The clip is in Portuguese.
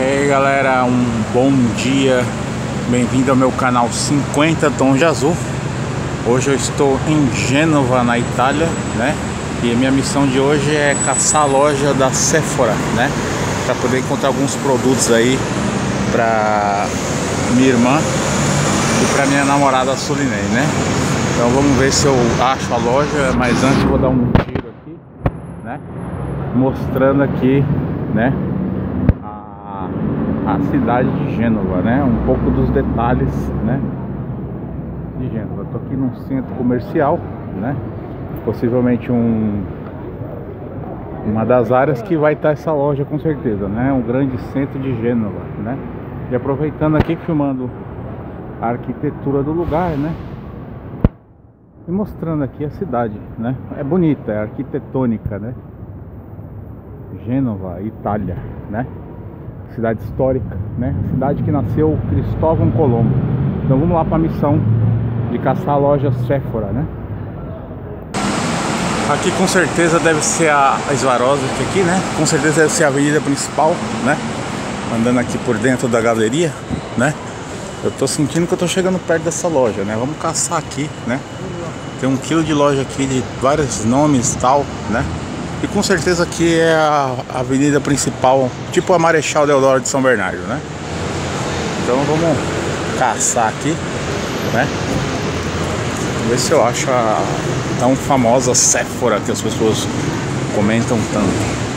E aí galera, um bom dia, bem-vindo ao meu canal 50 Tons de Azul Hoje eu estou em Gênova, na Itália, né? E a minha missão de hoje é caçar a loja da Sephora, né? Para poder encontrar alguns produtos aí para minha irmã e para minha namorada Solinei, né? Então vamos ver se eu acho a loja, mas antes vou dar um tiro aqui, né? Mostrando aqui, né? A cidade de Gênova, né? Um pouco dos detalhes, né? De Gênova. Estou aqui num centro comercial, né? Possivelmente um uma das áreas que vai estar essa loja com certeza, né? Um grande centro de Gênova, né? E aproveitando aqui filmando a arquitetura do lugar, né? E mostrando aqui a cidade, né? É bonita, é arquitetônica, né? Gênova, Itália, né? Cidade histórica, né? Cidade que nasceu Cristóvão Colombo. Então vamos lá para a missão de caçar a loja Sephora, né? Aqui com certeza deve ser a Svarovski aqui, né? Com certeza deve ser a avenida principal, né? Andando aqui por dentro da galeria, né? Eu tô sentindo que eu tô chegando perto dessa loja, né? Vamos caçar aqui, né? Tem um quilo de loja aqui de vários nomes e tal, né? E com certeza aqui é a avenida principal, tipo a Marechal Deodoro de São Bernardo, né? Então vamos caçar aqui, né? Ver se eu acho a tão famosa Sephora que as pessoas comentam tanto.